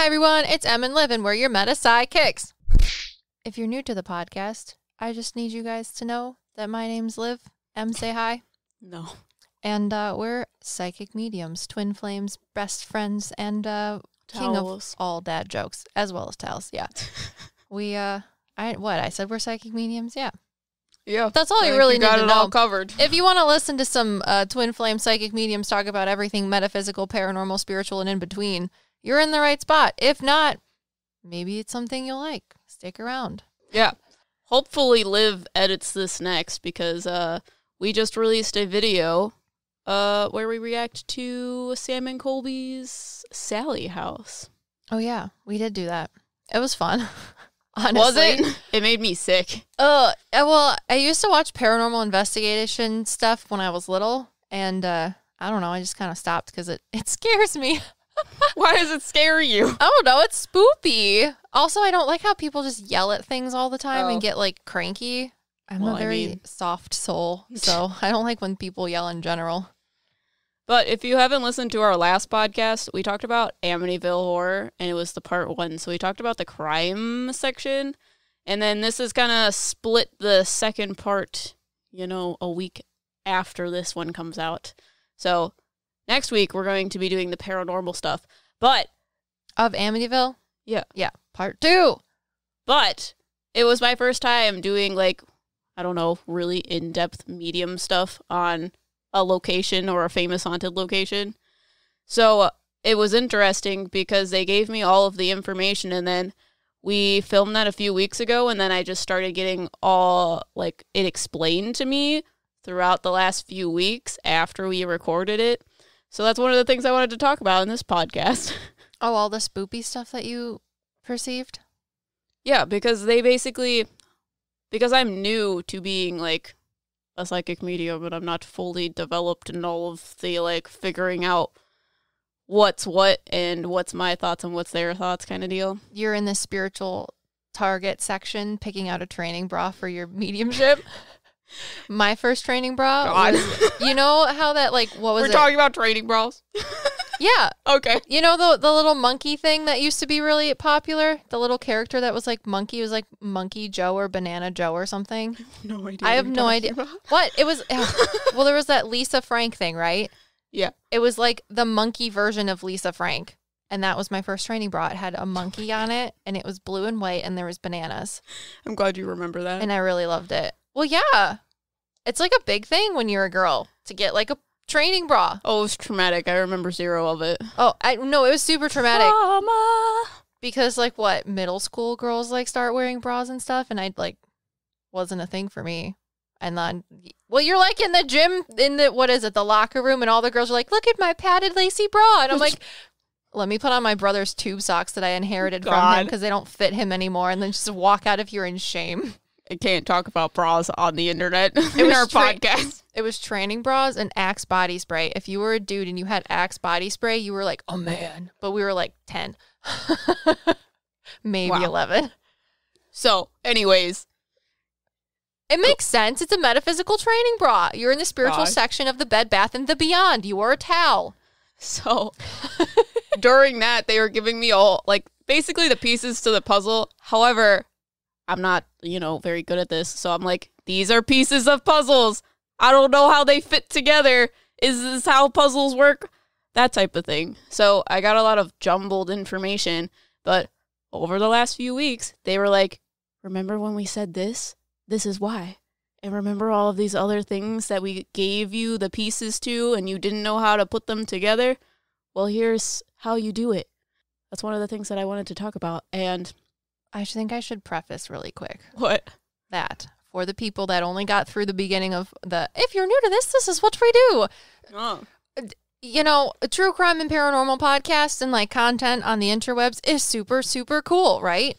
Hi everyone, it's Em and Liv, and we're your Meta PsycKicks. If you're new to the podcast, I just need you guys to know that my name's Liv. Em, say hi. No. And uh, we're psychic mediums, twin flames, best friends, and uh, king of Towels. all dad jokes, as well as towels. Yeah, we uh, I what I said we're psychic mediums. Yeah, Yeah. that's all I you think really need got to it know. all covered. If you want to listen to some uh, twin flame psychic mediums talk about everything metaphysical, paranormal, spiritual, and in between, you're in the right spot. If not, maybe it's something you'll like. Stick around. Yeah. Hopefully Liv edits this next because uh we just released a video uh where we react to Sam and Colby's Sallie house. Oh yeah, we did do that. It was fun. Honestly. Was it? It made me sick. Uh, uh, well, I used to watch paranormal investigation stuff when I was little, and uh, I don't know, I just kind of stopped because it it scares me. Why does it scare you? I don't know, it's spoopy. Also, I don't like how people just yell at things all the time Oh. and get like cranky. I'm Well, a I very mean- soft soul, so I don't like when people yell in general. But if you haven't listened to our last podcast, we talked about Amityville horror, and it was the part one. So we talked about the crime section, and then this is kind of split the second part. You know, a week after this one comes out. So next week we're going to be doing the paranormal stuff. But Of Amityville? Yeah. Yeah. Part two. but it was my first time doing like I don't know, really in-depth medium stuff on a location or a famous haunted location. So it was interesting because they gave me all of the information and then we filmed that a few weeks ago and then I just started getting all like it explained to me throughout the last few weeks after we recorded it. So that's one of the things I wanted to talk about in this podcast. Oh, all the spoopy stuff that you perceived? Yeah, because they basically because I'm new to being like a psychic medium and I'm not fully developed in all of the like figuring out what's what and what's my thoughts and what's their thoughts kind of deal. You're in the spiritual target section picking out a training bra for your mediumship. My first training bra was, you know how that like what was We're it? talking about training bras. yeah, Okay. you know the the little monkey thing that used to be really popular. The little character that was like monkey was like Monkey Joe or Banana Joe or something. No idea. I have no idea. about. What it was? well, there was that Lisa Frank thing, right? Yeah. It was like the monkey version of Lisa Frank. And that was my first training bra. It had a monkey on it and it was blue and white and there was bananas. I'm glad you remember that. And I really loved it. Well, yeah. It's like a big thing when you're a girl to get like a training bra. oh, it was traumatic. I remember zero of it. Oh, I no, it was super traumatic Trauma. because like what middle school girls like start wearing bras and stuff and I like wasn't a thing for me. And then well, you're like in the gym in the what is it, the locker room and all the girls are like, "Look at my padded lacy bra." And I'm like, "Let me put on my brother's tube socks that I inherited from him because they don't fit him anymore and then just walk out of here in shame." I can't talk about bras on the internet in was our podcast. It was training bras and Axe body spray. If you were a dude and you had Axe body spray, you were like a man. But we were like 10. Maybe Wow. 11. So, anyways, It makes sense. It's a metaphysical training bra. You're in the spiritual God. section of the Bed Bath and the Beyond. You are a towel. So during that, they were giving me all like basically the pieces to the puzzle. However, I'm not, you know, very good at this. So I'm like, these are pieces of puzzles. I don't know how they fit together. Is this how puzzles work? That type of thing. So I got a lot of jumbled information. But over the last few weeks, they were like, remember when we said this? This is why. And remember all of these other things that we gave you the pieces to and you didn't know how to put them together? Well, here's how you do it. That's one of the things that I wanted to talk about. And I think I should preface really quick what? that for the people that only got through the beginning of the if you're new to this, this is what we do. Oh. you know, a true crime and paranormal podcast and like content on the interwebs is super, super cool, right?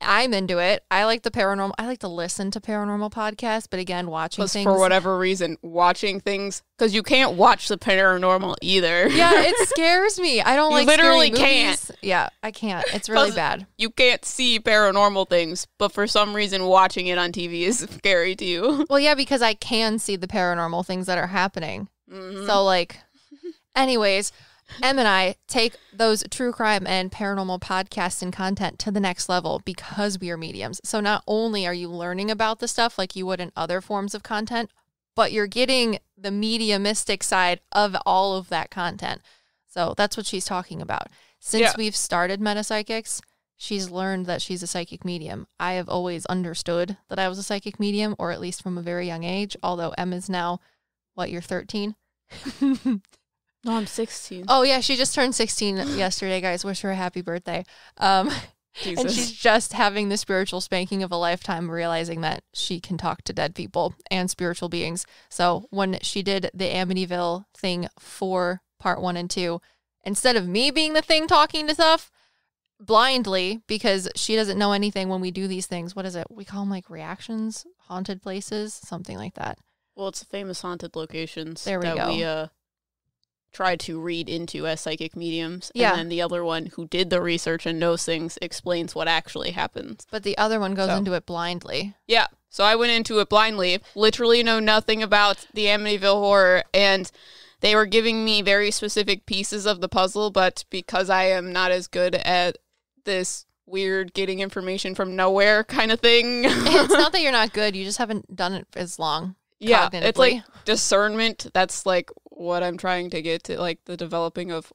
I'm into it. I like the paranormal. I like to listen to paranormal podcasts, but again, watching Plus, things for whatever reason, watching things, because you can't watch the paranormal either. Yeah, it scares me. I don't You like literally can't. Yeah, I can't. It's really bad. you can't see paranormal things, but for some reason, watching it on TV is scary to you. Well, yeah, because I can see the paranormal things that are happening. Mhm. So like anyways, Em and I take those true crime and paranormal podcasts and content to the next level because we are mediums. So not only are you learning about the stuff like you would in other forms of content, but you're getting the mediumistic side of all of that content. So that's what she's talking about. Since Yeah. we've started Meta PsycKicks, she's learned that she's a psychic medium. I have always understood that I was a psychic medium, or at least from a very young age, although Emma's now, what, you're 13? No, I'm 16. Oh yeah, she just turned 16 yesterday, guys. Wish her a happy birthday. Um, and she's just having the spiritual spanking of a lifetime, realizing that she can talk to dead people and spiritual beings. So when she did the Amityville thing for part one and two, instead of me being the thing talking to stuff blindly, because she doesn't know anything when we do these things, what is it? We call them like reactions, haunted places, something like that. Well, it's the famous haunted locations There we that go. we uh tried to read into as psychic mediums. Yeah. And then the other one who did the research and knows things explains what actually happens. But the other one goes So. into it blindly. Yeah. So I went into it blindly, literally know nothing about the Amityville horror and they were giving me very specific pieces of the puzzle, but because I am not as good at this weird getting information from nowhere kind of thing. it's not that you're not good, you just haven't done it as long. yeah, it's like discernment. That's like what I'm trying to get to, like the developing of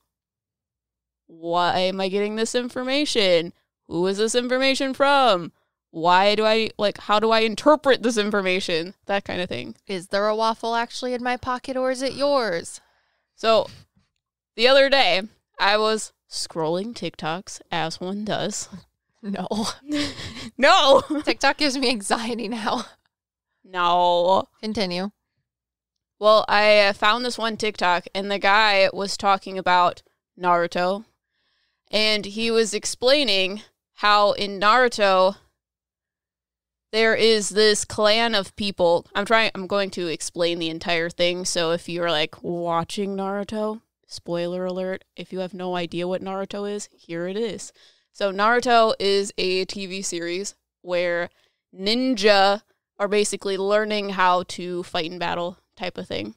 why am I getting this information? Who is this information from? Why do I like? How do I interpret this information? That kind of thing. Is there a waffle actually in my pocket or is it yours? So, the other day, I was scrolling TikToks as one does. No. no, TikTok gives me anxiety now. no. Continue. Well, I uh, found this one TikTok, and the guy was talking about Naruto, and he was explaining how in Naruto there is this clan of people. I'm trying. I'm going to explain the entire thing. So if you're like watching Naruto, spoiler alert. If you have no idea what Naruto is, here it is. So Naruto is a TV series where ninja are basically learning how to fight in battle type of thing.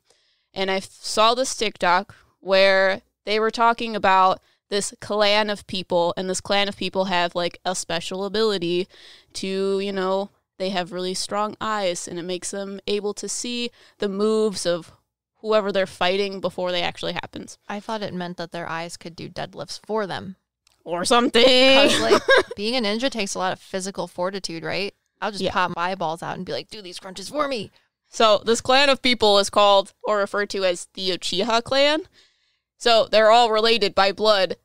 And I saw this TikTok where they were talking about this clan of people, and this clan of people have like a special ability to, you know, they have really strong eyes, and it makes them able to see the moves of whoever they're fighting before they actually happens, I thought it meant that their eyes could do deadlifts for them. or something. Like being a ninja takes a lot of physical fortitude, right? I'll just Yeah. pop my eyeballs out and be like, do these crunches for me. So this clan of people is called or referred to as the Uchiha clan. So they're all related by blood.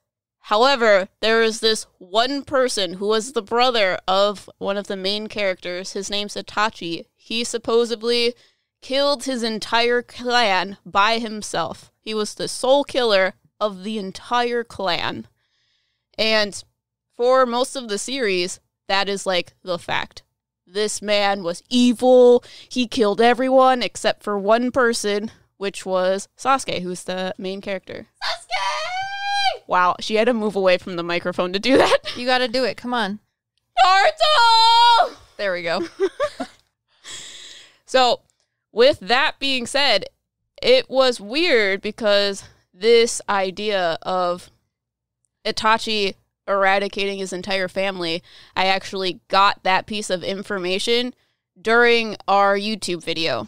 However, there is this one person who was the brother of one of the main characters. His name's Itachi. He supposedly killed his entire clan by himself. He was the sole killer of the entire clan. And for most of the series, that is like the fact this man was evil. He killed everyone except for one person, which was Sasuke, who's the main character. Sasuke! Wow, she had to move away from the microphone to do that. You got to do it. Come on. Naruto! There we go. So, with that being said, it was weird because this idea of Itachi eradicating his entire family, I actually got that piece of information during our YouTube video.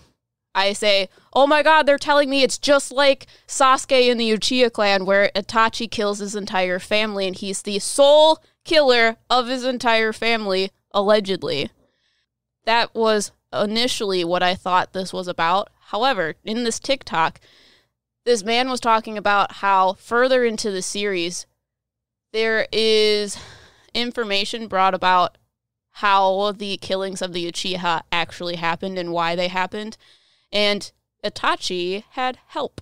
I say, oh my god, they're telling me it's just like Sasuke in the Uchiha clan, where Itachi kills his entire family and he's the sole killer of his entire family, allegedly. That was initially what I thought this was about. However, in this TikTok, this man was talking about how further into the series, there is information brought about how the killings of the Uchiha actually happened and why they happened. And Itachi had help.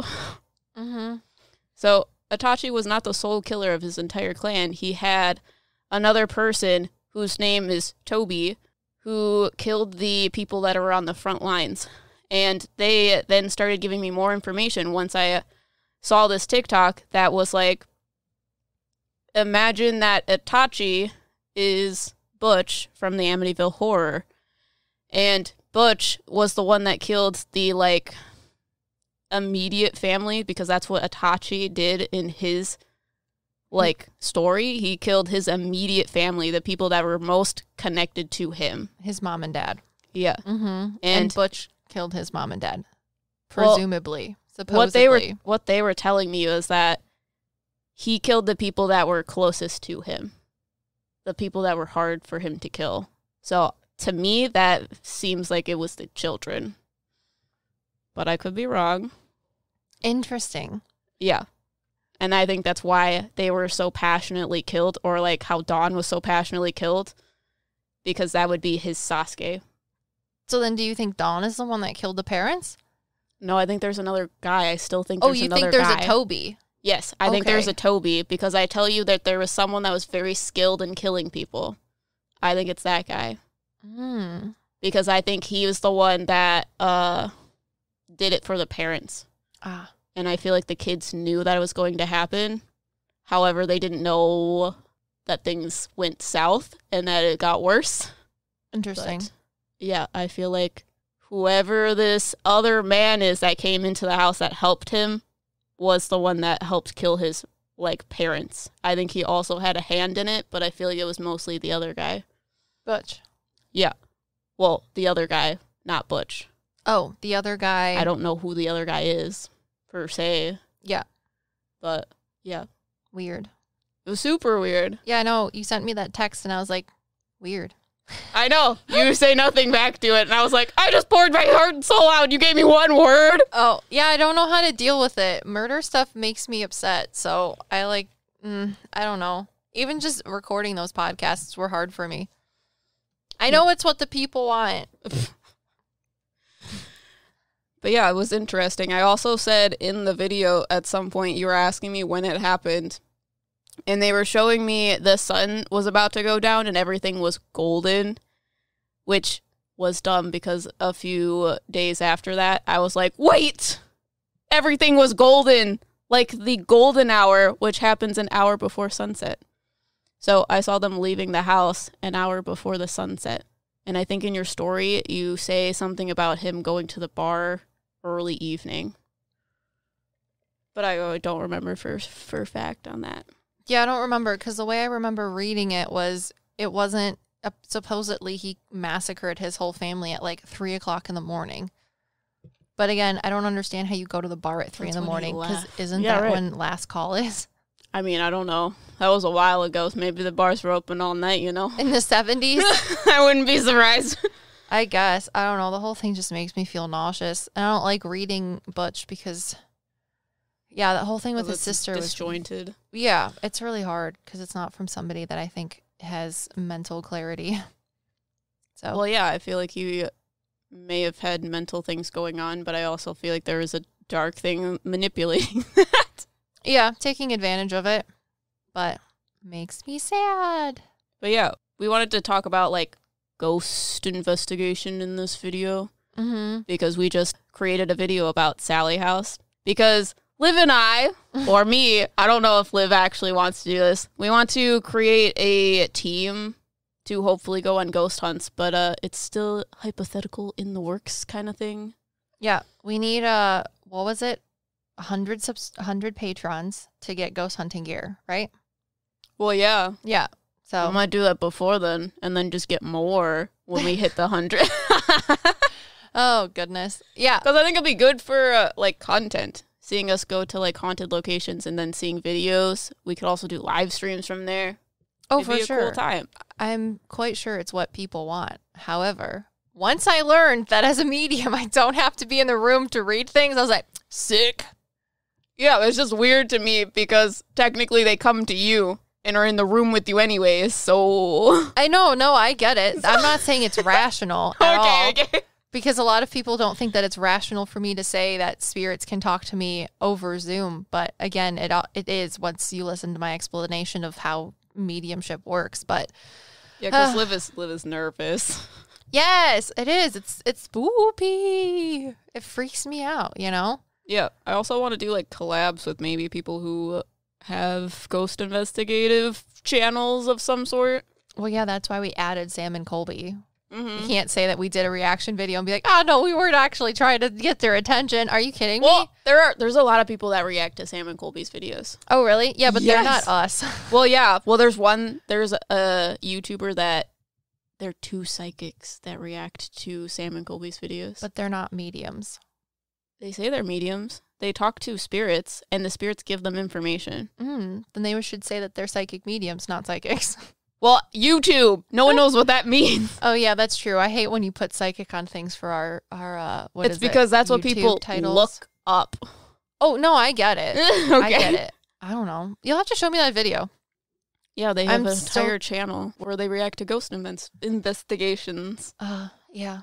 Mm-hmm. So Itachi was not the sole killer of his entire clan. He had another person whose name is Tobi, who killed the people that were on the front lines. And they then started giving me more information once I saw this TikTok that was like, imagine that Itachi is Butch from the Amityville Horror. And Butch was the one that killed the like immediate family because that's what Itachi did in his like story. He killed his immediate family, the people that were most connected to him. His mom and dad. Yeah. Mm-hmm. And, And- Butch killed his mom and dad. Well, Presumably. supposedly. What they were what they were telling me was that he killed the people that were closest to him. The people that were hard for him to kill. So to me that seems like it was the children. But I could be wrong. Interesting. Yeah. And I think that's why they were so passionately killed, or like how Dawn was so passionately killed, because that would be his Sasuke. So then do you think Dawn is the one that killed the parents? No, I think there's another guy. I still think Oh, you another think there's guy. a Tobi? Yes, I think there's a Tobi because I tell you that there was someone that was very skilled in killing people. I think it's that guy Mm. because I think he was the one that uh did it for the parents. Ah. and I feel like the kids knew that it was going to happen. However, they didn't know that things went south and that it got worse. Interesting. But yeah, I feel like whoever this other man is that came into the house that helped him was the one that helped kill his like parents. I think he also had a hand in it, but I feel like it was mostly the other guy. Butch. Yeah. Well, the other guy, not Butch. Oh, the other guy. I don't know who the other guy is per se, Yeah. but yeah. Weird. It was super weird. Yeah, I know. You sent me that text and I was like, weird. I know. You say nothing back to it. And I was like, I just poured my heart and soul out. You gave me one word. Oh, yeah, I don't know how to deal with it. Murder stuff makes me upset. So I like, mm, I don't know. Even just recording those podcasts were hard for me. I know it's what the people want. But yeah, it was interesting. I also said in the video at some point, you were asking me when it happened. And they were showing me the sun was about to go down and everything was golden, which was dumb because a few days after that, I was like, wait, everything was golden. Like the golden hour, which happens an hour before sunset. So I saw them leaving the house an hour before the sunset. And I think in your story, you say something about him going to the bar early evening. But I don't remember for for fact on that. Yeah, I don't remember because the way I remember reading it was it wasn't uh, supposedly he massacred his whole family at like three o'clock in the morning. But again, I don't understand how you go to the bar at three That's in the morning because isn't Yeah, that right. when last call is I mean, I don't know. That was a while ago. So maybe the bars were open all night. You know, in the seventies? I wouldn't be surprised. I guess I don't know. The whole thing just makes me feel nauseous. I don't like reading Butch because, yeah, that whole thing with his It's sister was disjointed. yeah, it's really hard because it's not from somebody that I think has mental clarity. So Well, yeah, I feel like he may have had mental things going on, but I also feel like there was a dark thing manipulating that. yeah, taking advantage of it, but makes me sad. But yeah, we wanted to talk about like ghost investigation in this video. Mm-hmm. because we just created a video about Sallie House. Because Liv and I, or me, I don't know if Liv actually wants to do this. We want to create a team to hopefully go on ghost hunts, but uh, it's still hypothetical in the works kind of thing. Yeah, we need uh what was it? A hundred subs- a hundred patrons to get ghost hunting gear, right? Well, yeah, Yeah. So I might do that before then, and then just get more when we hit the hundred. oh goodness, yeah, Because I think it'll be good for uh, like content. Seeing us go to like haunted locations and then seeing videos. We could also do live streams from there. oh It'd for sure. cool time. I'm quite sure it's what people want. However, once I learned that as a medium, I don't have to be in the room to read things, I was like, sick. Yeah, it's just weird to me because technically they come to you and are in the room with you anyways. So I know, no, I get it. I'm not saying it's rational at all. okay, okay. Because a lot of people don't think that it's rational for me to say that spirits can talk to me over Zoom. But again, it it is once you listen to my explanation of how mediumship works. But Yeah, because Liv is Liv is nervous. yes, it is. It's it's spoopy. It freaks me out. You know. Yeah, I also want to do like collabs with maybe people who have ghost investigative channels of some sort. Well, yeah, that's why we added Sam and Colby. Mhm. You can't say that we did a reaction video and be like, oh no, we weren't actually trying to get their attention. Are you kidding me? Well, there are there's a lot of people that react to Sam and Colby's videos. Oh really? Yeah, but they're not us. Well, yeah. Well, there's one. There's a YouTuber that they're two psychics that react to Sam and Colby's videos. but they're not mediums. they say they're mediums. They talk to spirits, and the spirits give them information. Mm, then they should say that they're psychic mediums, not psychics. Well, YouTube. No one knows what that means. oh yeah, that's true. I hate when you put psychic on things for our our uh what it's is it? because that's what YouTube people titles. look up. Oh no, I get it. okay. I get it. I don't know. You'll have to show me that video. Yeah, they have I'm an so- entire channel where they react to ghost invents investigations. Uh yeah.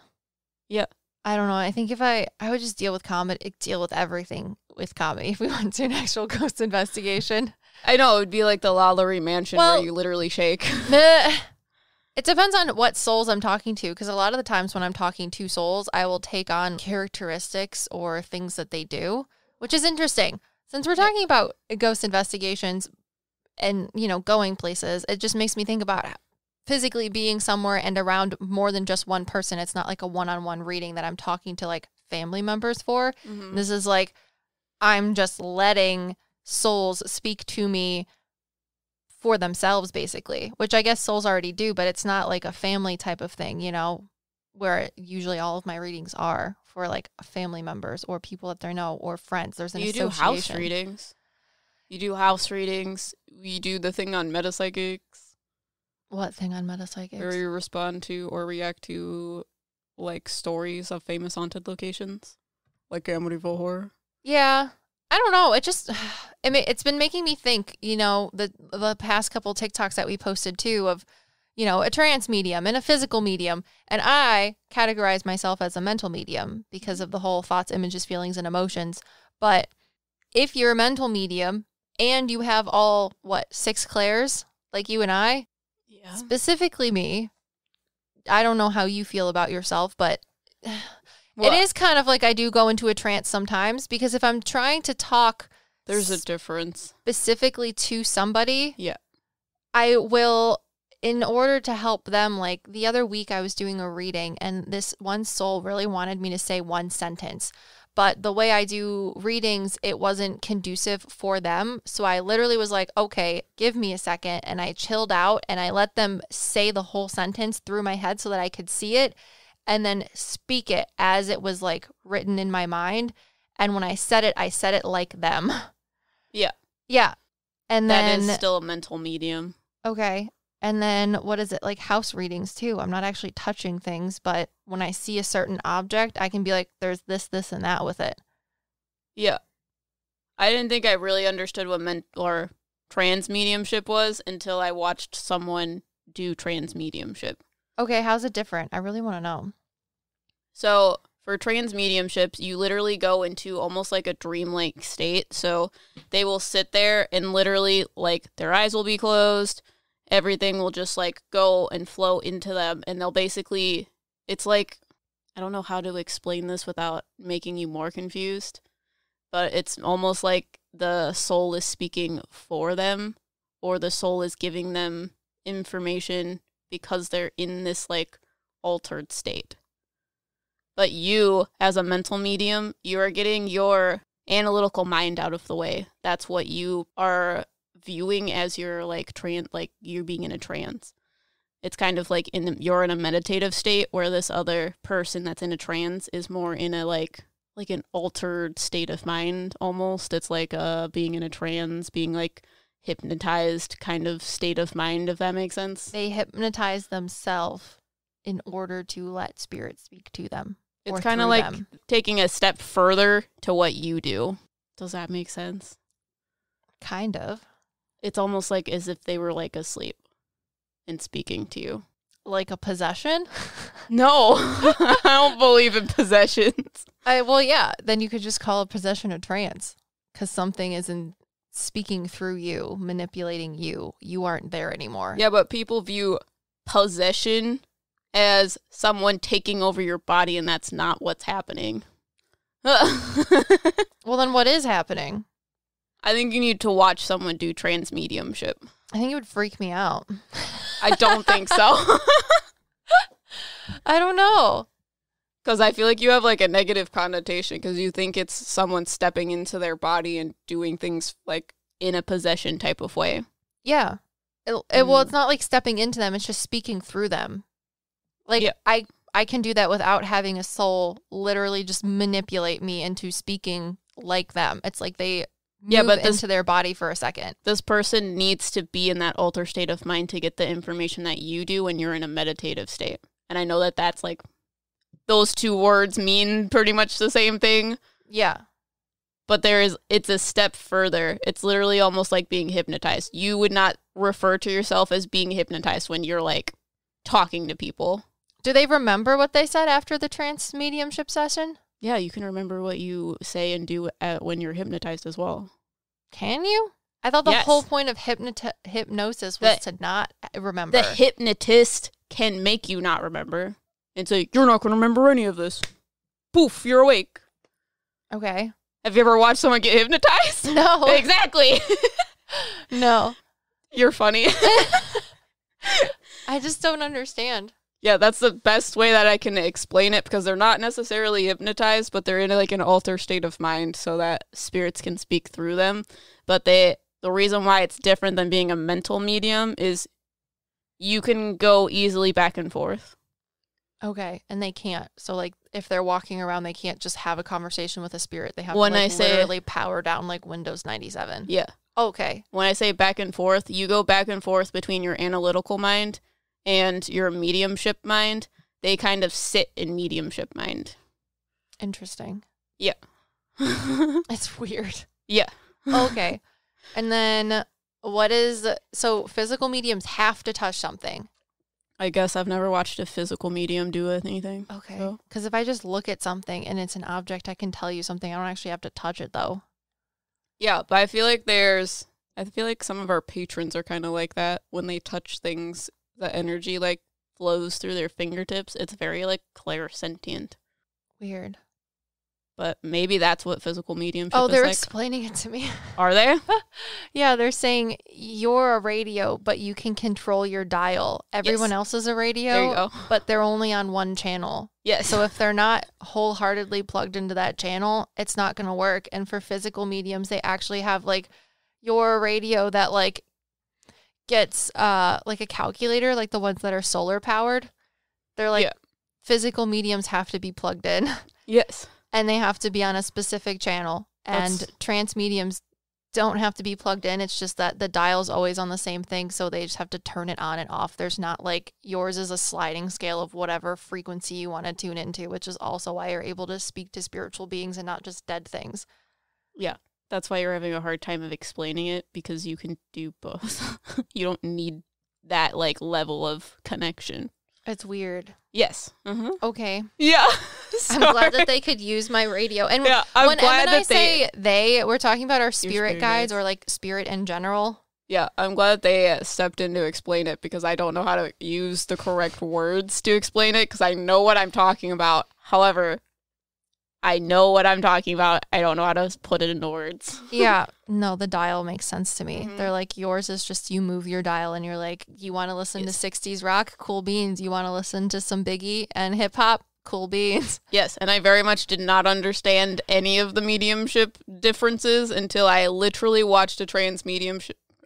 Yeah. I don't know. I think if I I would just deal with comedy deal with everything with comedy if we went to an actual ghost investigation. I know it would be like the Lalaurie Mansion Well- where you literally shake. It depends on what souls I'm talking to because a lot of the times when I'm talking to souls, I will take on characteristics or things that they do, which is interesting. Since we're talking about ghost investigations and, you know, going places, it just makes me think about physically being somewhere and around more than just one person. It's not like a one on one reading that I'm talking to like family members for. Mhm. This is like I'm just letting souls speak to me for themselves basically, which I guess souls already do, but it's not like a family type of thing, you know, where usually all of my readings are for like family members or people that they know or friends. There's an You do house readings. You do house readings. You do the thing on Meta PsycKicks What thing on Meta PsycKicks? where you respond to or react to like stories of famous haunted locations, like Amityville Horror. Yeah. I don't know. It just it ma- it's been making me think, you know, the the past couple TikToks that we posted too of, you know, a trance medium and a physical medium. And I categorize myself as a mental medium because of the whole thoughts, images, feelings, and emotions. But if you're a mental medium and you have all what, six clairs, like you and I, Yeah. specifically me, I don't know how you feel about yourself, but it is kind of like I do go into a trance sometimes because if I'm trying to talk There's a difference. specifically to somebody, Yeah. I will in order to help them like the other week I was doing a reading and this one soul really wanted me to say one sentence. But the way I do readings, it wasn't conducive for them. So I literally was like, okay, give me a second. And I chilled out and I let them say the whole sentence through my head so that I could see it and then speak it as it was like written in my mind. And when I said it, I said it like them. Yeah. Yeah. And That then is still a mental medium. Okay. And then what is it? Like house readings too. I'm not actually touching things, but when I see a certain object, I can be like, there's this, this, and that with it. Yeah. I didn't think I really understood what meant or trance mediumship was until I watched someone do trance mediumship. Okay, how's it different? I really want to know. So for trance mediumships, you literally go into almost like a dreamlike state. So they will sit there and literally like their eyes will be closed. Everything will just like go and flow into them. And they'll basically, it's like, I don't know how to explain this without making you more confused, but it's almost like the soul is speaking for them or the soul is giving them information because they're in this like altered state. But you, as a mental medium, you are getting your analytical mind out of the way. That's what you are viewing as your like trance, like you're being in a trance. It's kind of like in the, you're in a meditative state where this other person that's in a trance is more in a like like an altered state of mind almost. It's like uh being in a trance, being like hypnotized kind of state of mind if that makes sense. They hypnotize themselves in order to let spirit speak to them. It's kind of like them. taking a step further to what you do. Does that make sense? kind of It's almost like as if they were like asleep and speaking to you. like a possession. No, I don't believe in possessions. I, well, yeah, then you could just call a possession a trance because something isn't speaking through you, manipulating you. You aren't there anymore. Yeah, but people view possession as someone taking over your body, and that's not what's happening. Well, then what is happening? I think you need to watch someone do trance mediumship. I think it would freak me out. I don't think so. I don't know. Because I feel like you have like a negative connotation because you think it's someone stepping into their body and doing things like in a possession type of way. Yeah. It, it, well, Mm. it's not like stepping into them, it's just speaking through them. Like Yeah. I I can do that without having a soul literally just manipulate me into speaking like them. It's like they Yeah, but this- into their body for a second. This person needs to be in that alter state of mind to get the information that you do when you're in a meditative state. And I know that that's like those two words mean pretty much the same thing, Yeah. but there is it's a step further. It's literally almost like being hypnotized. You would not refer to yourself as being hypnotized when you're like talking to people. Do they remember what they said after the trance mediumship session? Yeah, you can remember what you say and do at, when you're hypnotized as well. Can you? I thought the Yes. whole point of hypnoti- hypnosis was The- to not uh, remember. The hypnotist can make you not remember and say, You're not going to remember any of this. Poof, you're awake. okay. Have you ever watched someone get hypnotized? No. exactly. no. you're funny. I just don't understand. yeah, that's the best way that I can explain it because they're not necessarily hypnotized, but they're in like an altered state of mind so that spirits can speak through them. But they the reason why it's different than being a mental medium is you can go easily back and forth. Okay, and they can't. So like if they're walking around they can't just have a conversation with a spirit. They have When to I say- literally power down like Windows 97. Yeah. Okay. When I say back and forth, you go back and forth between your analytical mind and your mediumship mind. They kind of sit in mediumship mind. Interesting. yeah. It's weird. yeah. Okay. and then what is so physical mediums have to touch something. I guess I've never watched a physical medium do anything. Okay. So- Because if I just look at something and it's an object, I can tell you something. I don't actually have to touch it though. Yeah, but I feel like there's I feel like some of our patrons are kind of like that when they touch things, the energy like flows through their fingertips. It's very like clairsentient. Weird. But maybe that's what physical mediumship Oh, they're like. explaining it to me. Are they? yeah, they're saying you're a radio, but you can control your dial. Everyone Yes. else is a radio, There you go. but they're only on one channel. Yes. So if they're not wholeheartedly plugged into that channel, it's not going to work. And for physical mediums, they actually have like your radio that like gets uh like a calculator, like the ones that are solar powered. They're like Yeah. physical mediums have to be plugged in yes. And they have to be on a specific channel. And That's- trance mediums don't have to be plugged in. It's just that the dial's always on the same thing, so they just have to turn it on and off. There's not like yours is a sliding scale of whatever frequency you want to tune into, which is also why you're able to speak to spiritual beings and not just dead things. Yeah. That's why you're having a hard time of explaining it because you can do both. you don't need that like level of connection. It's weird. Yes. Mm-hmm. Okay. Yeah. I'm glad that they could use my radio. And Yeah, I'm when glad Em and I that they say they, we're talking about our spirit, spirit guides guides. or like spirit in general. Yeah, I'm glad they uh, stepped in to explain it because I don't know how to use the correct words to explain it because I know what I'm talking about. However, I know what I'm talking about. I don't know how to put it into words. Yeah, no, the dial makes sense to me. Mhm. They're like yours is just you move your dial and you're like you want to listen Yes. to 60s rock, cool beans. You want to listen to some Biggie and hip hop, cool beans. Yes, and I very much did not understand any of the mediumship differences until I literally watched a trance medium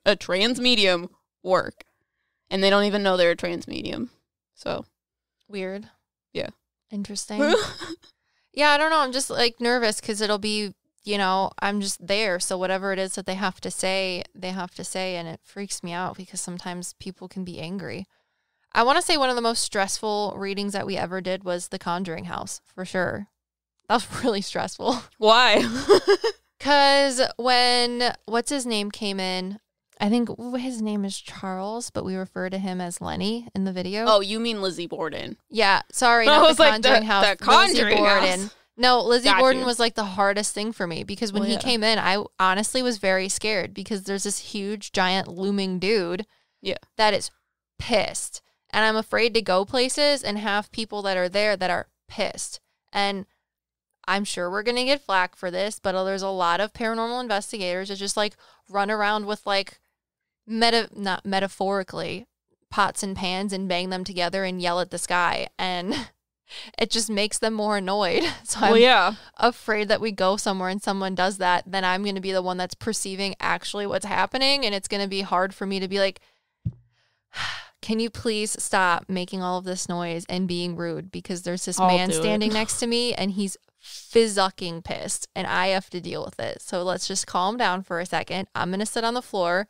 a trance medium work, and they don't even know they're a trance medium. So Weird. Yeah. Interesting. yeah, I don't know. I'm just like nervous cuz it'll be, you know, I'm just there. So whatever it is that they have to say, they have to say and it freaks me out because sometimes people can be angry. I want to say one of the most stressful readings that we ever did was The Conjuring House, for sure. That was really stressful. why? Cause when what's his name came in, I think his name is Charles, but we refer to him as Lenny in the video. oh, you mean Lizzie Borden? yeah, sorry, I was the like, Conjuring the- House. the Conjuring Lizzie House. Borden. No, Lizzie Got Borden you. was like the hardest thing for me because when Well, he yeah. came in, I honestly was very scared because there's this huge, giant, looming dude. Yeah. that is pissed, and I'm afraid to go places and have people that are there that are pissed. And I'm sure we're gonna get flack for this, but uh, there's a lot of paranormal investigators that just like run around with like meta not metaphorically pots and pans and bang them together and yell at the sky and it just makes them more annoyed. So I'm well, yeah. afraid that we go somewhere and someone does that, then I'm going to be the one that's perceiving actually what's happening and it's going to be hard for me to be like can you please stop making all of this noise and being rude because there's this I'll man do it. standing next to me and he's fizzucking pissed and I have to deal with it. So let's just calm down for a second. I'm going to sit on the floor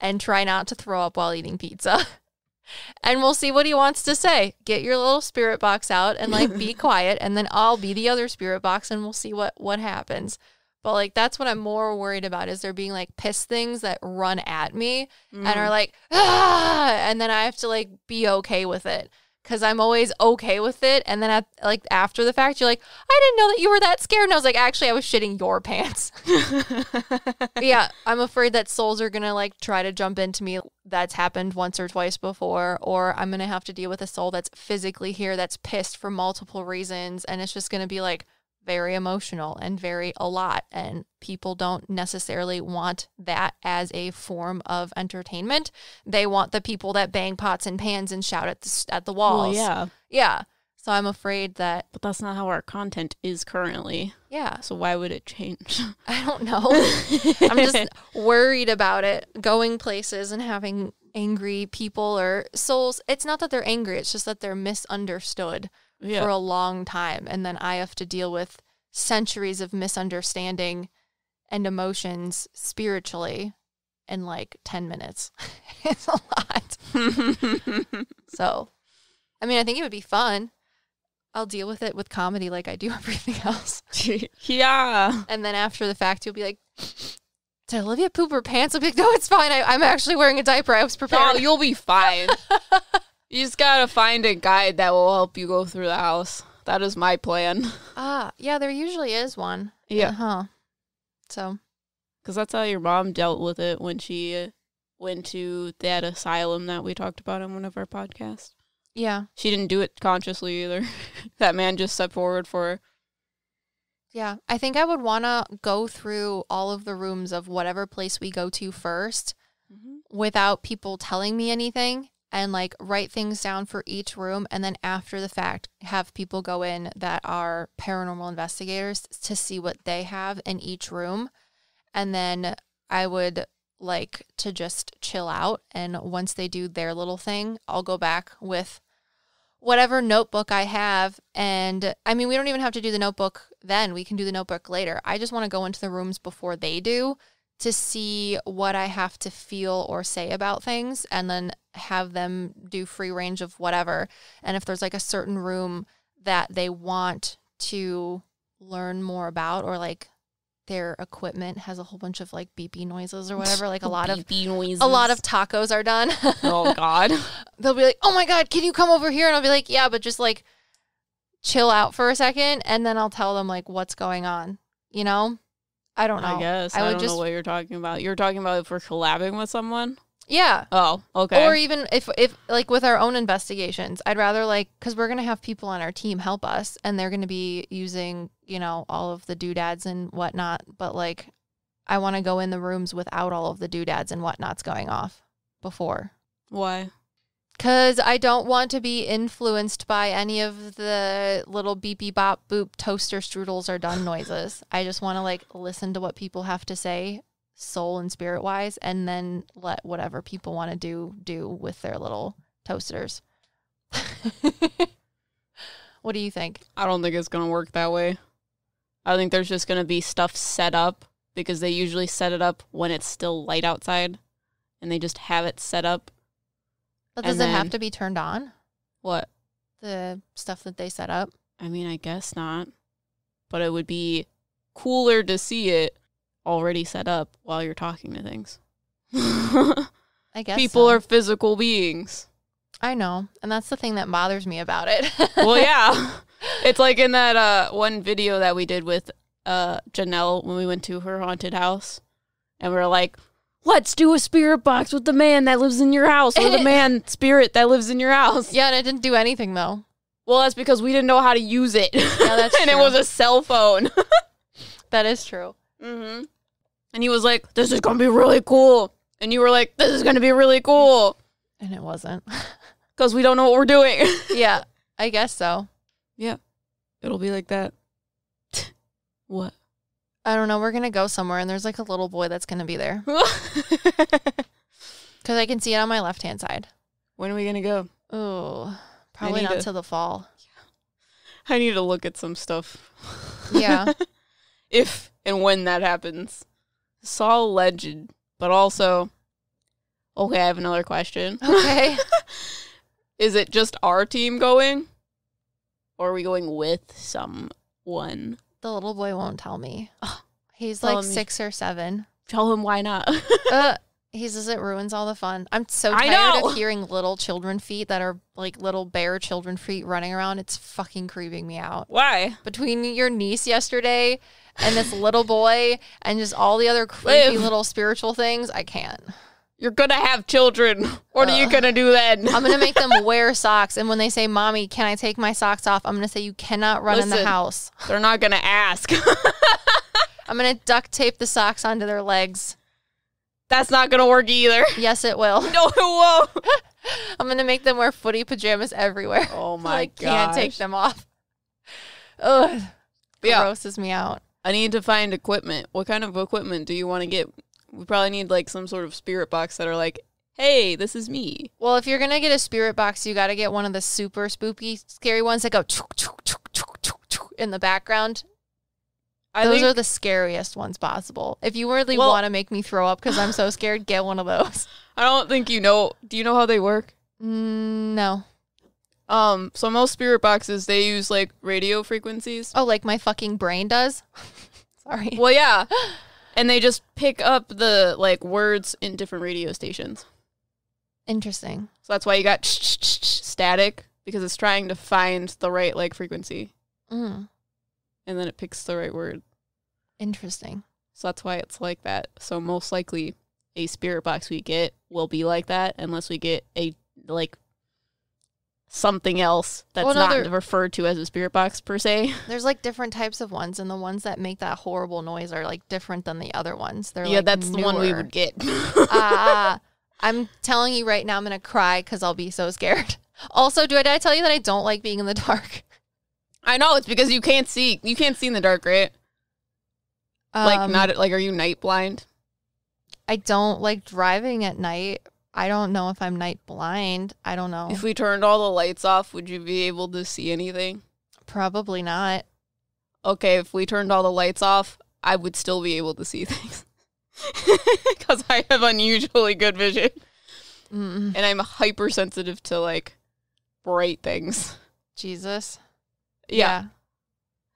and try not to throw up while eating pizza. and we'll see what he wants to say. Get your little spirit box out and like be quiet and then I'll be the other spirit box and we'll see what what happens. But like that's what I'm more worried about is there being like piss things that run at me and Mm. are like ah and then I have to like be okay with it cuz I'm always okay with it and then at, like after the fact you're like I didn't know that you were that scared and I was like actually I was shitting your pants. yeah, I'm afraid that souls are going to like try to jump into me that's happened once or twice before or I'm going to have to deal with a soul that's physically here that's pissed for multiple reasons and it's just going to be like very emotional and very a lot and people don't necessarily want that as a form of entertainment. They want the people that bang pots and pans and shout at the, at the well, walls. yeah. yeah. So i'm afraid that But that's not how our content is currently. yeah. So why would it change? i don't know. I'm just worried about it going places and having angry people or souls. It's not that they're angry it's just that they're misunderstood yeah. for a long time. And then I have to deal with centuries of misunderstanding and emotions spiritually in like 10 minutes. it's a lot. So, I mean, I think it would be fun. I'll deal with it with comedy like I do everything else. yeah. And then after the fact, you'll be like, did Olivia poop her pants? I'll be like, no, it's fine. I, I'm actually wearing a diaper. I was No, prepared. you'll be fine. You just gotta find a guide that will help you go through the house. That is my plan. ah, yeah, there usually is one. Yeah. Huh. So, Because that's how your mom dealt with it when she uh, went to that asylum that we talked about on one of our podcasts. yeah. She didn't do it consciously either. that man just stepped forward for her. Yeah, I think I would want to go through all of the rooms of whatever place we go to first without people telling me anything and like write things down for each room and then after the fact have people go in that are paranormal investigators to see what they have in each room and then I would like to just chill out and once they do their little thing, I'll go back with whatever notebook I have. And I mean, we don't even have to do the notebook then. We can do the notebook later. I just want to go into the rooms before they do to see what I have to feel or say about things and then have them do free range of whatever. And if there's like a certain room that they want to learn more about or like their equipment has a whole bunch of like beepy noises or whatever, like a lot of noises. a lot of tacos are done. oh God. they'll be like, "Oh my god, can you come over here?" And I'll be like, "Yeah, but just like chill out for a second, and then I'll tell them like what's going on." You know, I don't know. I guess I I, would don't just- know what you're talking about. You're talking about if we're collabing with someone. Yeah. Oh, okay. Or even if if like with our own investigations, I'd rather like because we're gonna have people on our team help us, and they're gonna be using you know all of the doodads and whatnot. But like, I want to go in the rooms without all of the doodads and whatnots going off before. Why? Because I don't want to be influenced by any of the little beepy bop boop toaster strudels are done noises. I just want to like listen to what people have to say, soul and spirit wise, and then let whatever people want to do do with their little toasters. what do you think? I don't think it's gonna work that way. I think there's just gonna be stuff set up because they usually set it up when it's still light outside, and they just have it set up. But does it have to be turned on? What? The stuff that they set up? I mean, I guess not, but it would be cooler to see it already set up while you're talking to things. I guess People so. are physical beings. I know, and that's the thing that bothers me about it. Well, yeah. It's like in that uh, one video that we did with uh, Janelle when we went to her haunted house. And we are like, let's do a spirit box with the man that lives in your house or the man spirit that lives in your house. yeah, and it didn't do anything though. Well, that's because we didn't know how to use it. Yeah, that's and it was a cell phone. That is true. hmm And he was like, this is going to be really cool. And you were like, this is going to be really cool. And it wasn't. because we don't know what we're doing. yeah, I guess so. Yeah, it'll be like that. what? I don't know. We're going to go somewhere and there's like a little boy that's going to be there because I can see it on my left hand side. when are we gonna go? Oh, probably not to- till the fall. I need to look at some stuff. Yeah. if and when that happens. Saw legend, but also okay. I have another question. Okay. Is it just our team going, or are we going with someone? The little boy won't tell me. He's Tell like him six or seven. Tell him why not. uh, he says it ruins all the fun. I'm so tired of hearing little children feet that are like little bear children feet running around. It's fucking creeping me out. why? Between your niece yesterday and this little boy and just all the other creepy little spiritual things, I can't. You're gonna have children. What are you uh, gonna do then? I'm gonna make them wear socks, and when they say, "Mommy, can I take my socks off?" I'm gonna say, "You cannot run in the house." They're not gonna ask. I'm gonna duct tape the socks onto their legs. That's not gonna work either. Yes, it will. No, it won't. I'm gonna make them wear footy pajamas everywhere. Oh my god! I can't take them off. Ugh, Yeah. grosses me out. I need to find equipment. What kind of equipment do you want to get? We probably need like some sort of spirit box that are like, hey, this is me. Well, if you're gonna get a spirit box, you got to get one of the super spooky, scary ones that go chuk, chuk, chuk, chuk, chuk, chuk in the background. I those think are the scariest ones possible. If you really Well- want to make me throw up because I'm so scared, get one of those. I don't think you know. Do you know how they work? Mm, no. Um, so most spirit boxes they use like radio frequencies. Oh, like my fucking brain does. Sorry. Well, yeah, and they just pick up the like words in different radio stations. Interesting. So that's why you got static because it's trying to find the right like frequency, Mm, and then it picks the right word. interesting. So that's why it's like that. So most likely a spirit box we get will be like that unless we get a like something else that's Well, no, not referred to as a spirit box per se. There's like different types of ones, and the ones that make that horrible noise are like different than the other ones. They're yeah, like that's the one we would get. Ah, I'm telling you right now, I'm gonna cry because I'll be so scared. Also, do I, did I tell you that I don't like being in the dark? I know it's because you can't see. You can't see in the dark, right? like Um, not like are you night blind? I don't like driving at night. I don't know if I'm night blind. I don't know. If we turned all the lights off, would you be able to see anything? Probably not. Okay, if we turned all the lights off, I would still be able to see things. Cuz I have unusually good vision. Mm, and I'm hypersensitive to like bright things. Jesus. Yeah.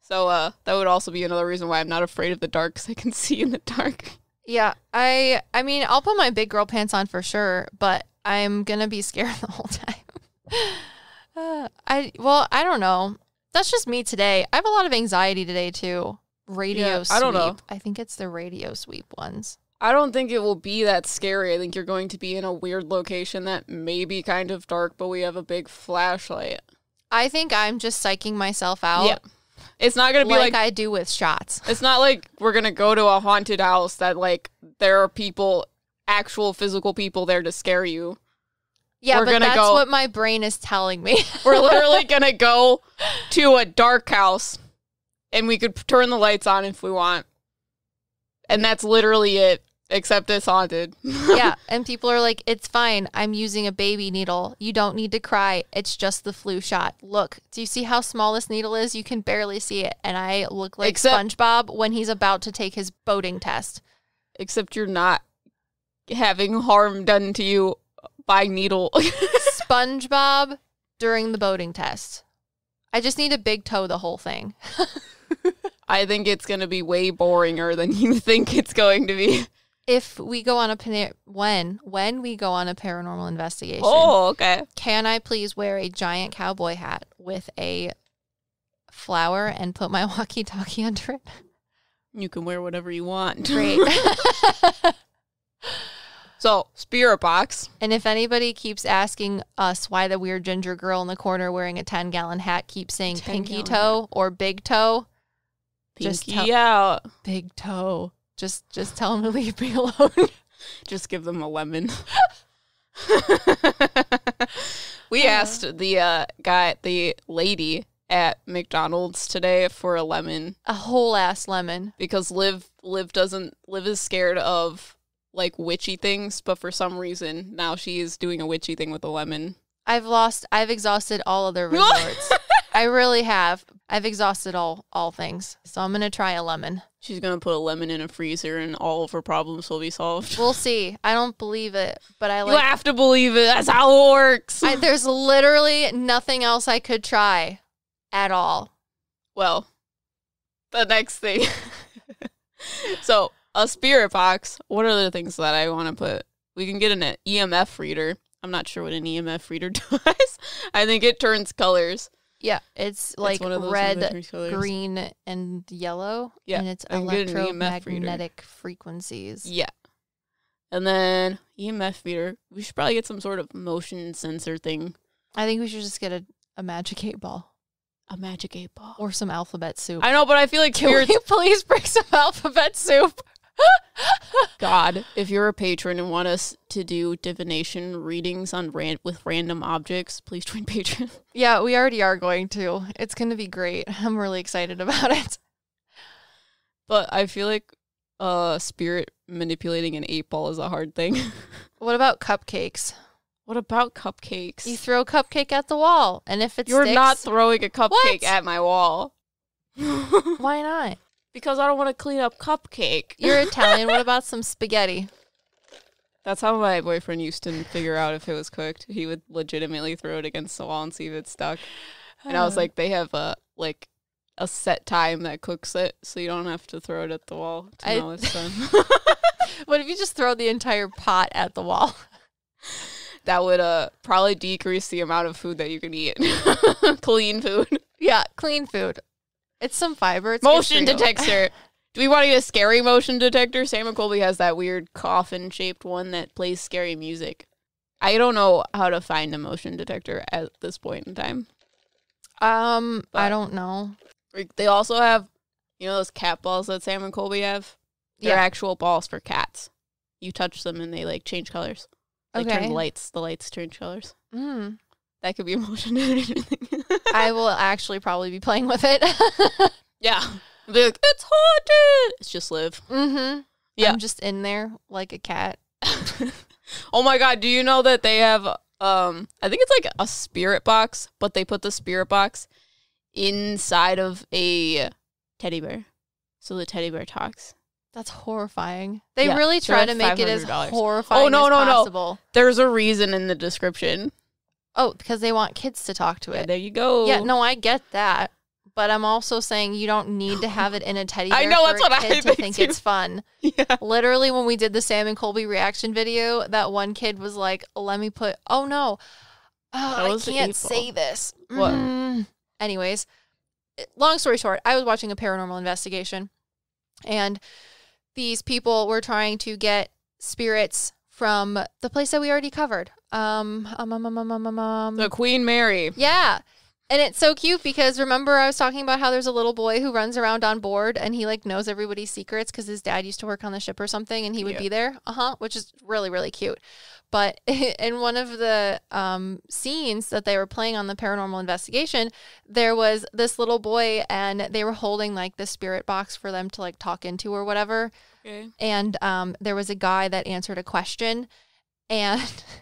So uh that would also be another reason why I'm not afraid of the dark cuz I can see in the dark. Yeah. I. I mean, I'll put my big girl pants on for sure, but I'm gonna be scared the whole time. Uh, I. Well, I don't know. That's just me today. I have a lot of anxiety today too. Radio Yeah, sweep. I don't know. I think it's the radio sweep ones. I don't think it will be that scary. I think you're going to be in a weird location that may be kind of dark, but we have a big flashlight. I think I'm just psyching myself out. Yeah. It's not going to be like, like, I do with shots. it's not like we're going to go to a haunted house that like there are people actual physical people there to scare you. Yeah, We're but gonna that's go- what my brain is telling me. We're literally going to go to a dark house and we could turn the lights on if we want. And that's literally it, except it's haunted. yeah, and people are like, "It's fine. I'm using a baby needle. You don't need to cry. It's just the flu shot. Look, do you see how small this needle is? You can barely see it." And I look like Except- SpongeBob when he's about to take his boating test. except you're not having harm done to you by needle. SpongeBob during the boating test. I just need a big toe the whole thing. I think it's going to be way boringer than you think it's going to be. If we go on a when when we go on a paranormal investigation, Oh, okay. can I please wear a giant cowboy hat with a flower and put my walkie-talkie under it? You can wear whatever you want. Great. So, spirit box. and if anybody keeps asking us why the weird ginger girl in the corner wearing a 10 gallon hat keeps saying pinky toe or big toe, Just Pinky tell- out. big toe, just just tell them to leave me alone. Just give them a lemon. we asked the uh, guy, the lady at McDonald's today for a lemon A whole ass lemon. because Liv Liv doesn't Liv is scared of like witchy things, but for some reason now she is doing a witchy thing with a lemon. I've lost. I've exhausted all other resorts. I really have. I've exhausted all all things. So I'm gonna try a lemon. She's gonna put a lemon in a freezer and all of her problems will be solved. We'll see. I don't believe it, but I like. you have to believe it. That's how it works. I, there's literally nothing else I could try, at all. well, the next thing. so a spirit box. What are the things that I want to put? We can get an EMF reader. I'm not sure what an EMF reader does. I think it turns colors. Yeah, it's like those red, green, and yellow. Yeah, and it's I can get an EMF reader. electromagnetic frequencies. Yeah. And then EMF meter. We should probably get some sort of motion sensor thing. I think we should just get a, a magic eight ball A magic eight ball. or some alphabet soup. I know, but I feel like Can we please bring some alphabet soup? God, if you're a patron and want us to do divination readings on ran- with random objects, please join Patreon. Yeah, we already are going to. It's going to be great. I'm really excited about it. But I feel like uh spirit manipulating an eight ball is a hard thing. What about cupcakes? what about cupcakes? You throw a cupcake at the wall, and if it's You're sticks, not throwing a cupcake What? at my wall. why not? Because I don't want to clean up cupcake. You're Italian. what about some spaghetti? That's how my boyfriend used to figure out if it was cooked. He would legitimately throw it against the wall and see if it stuck. And I was like, they have a like a set time that cooks it, so you don't have to throw it at the wall to I- know it's done. what if you just throw the entire pot at the wall? that would uh probably decrease the amount of food that you can eat. Clean food. Yeah, clean food. It's some fiber. It's motion detector. Do we want to get a scary motion detector? Sam and Colby has that weird coffin shaped one that plays scary music. I don't know how to find a motion detector at this point in time. Um, I don't know. They also have, you know, those cat balls that Sam and Colby have. They're Yeah. actual balls for cats. You touch them and they like change colors. Like Okay. turn lights. The lights change colors. Mm. That could be a motion. I will actually probably be playing with it. yeah. They're like, it's haunted. It's just Liv. mm-hmm. Yeah. I'm just in there like a cat. oh my god, do you know that they have um I think it's like a spirit box, but they put the spirit box inside of a teddy bear. So the teddy bear talks. That's horrifying. They Yeah, really try to make it as horrifying Oh, no, as no, no. possible. There's a reason in the description. Oh, because they want kids to talk to Yeah, it. there you go. Yeah, no, I get that. But I'm also saying you don't need to have it in a teddy bear I know, for that's a what I think think it's fun. Yeah. Literally, when we did the Sam and Colby reaction video, that one kid was like, "Let me put." Oh no, oh, I can't say this. What? Mm. Anyways, long story short, I was watching a paranormal investigation, and these people were trying to get spirits from the place that we already covered. Um, um, um, um, um, um, um, um. The Queen Mary. Yeah. And it's so cute because remember I was talking about how there's a little boy who runs around on board and he like knows everybody's secrets because his dad used to work on the ship or something and he would Yeah. be there. Uh huh. Which is really really cute. But in one of the um, scenes that they were playing on the paranormal investigation, there was this little boy and they were holding like the spirit box for them to like talk into or whatever Okay. and um, there was a guy that answered a question and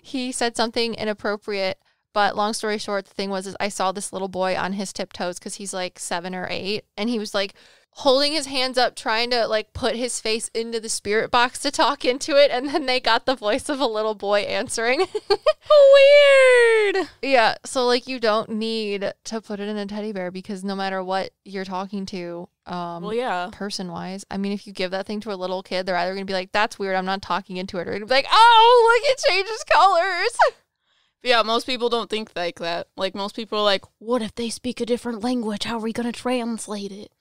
he said something inappropriate but long story short the thing was is i saw this little boy on his tiptoes because he's like seven or eight and he was like holding his hands up trying to like put his face into the spirit box to talk into it and then they got the voice of a little boy answering Weird. yeah so like you don't need to put it in a teddy bear because no matter what you're talking to um Well, yeah. person wise. I mean, if you give that thing to a little kid, they're either going to be like, that's weird, I'm not talking into it, or be like, oh, look, it changes colors. Yeah, most people don't think like that. Like most people are like, "What if they speak a different language? How are we gonna translate it?"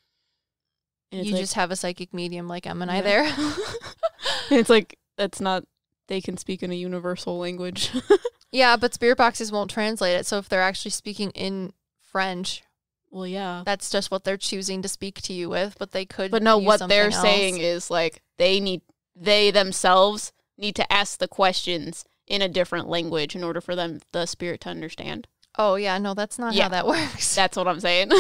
And You like, just have a psychic medium like Em and I there. And it's like that's not. They can speak in a universal language. yeah, but spirit boxes won't translate it. So if they're actually speaking in French, well, yeah. that's just what they're choosing to speak to you with, but they could. But no, what they're something saying is like they need they themselves need to ask the questions in a different language in order for them the spirit to understand. Oh yeah, no, that's not Yeah. how that works. That's what I'm saying.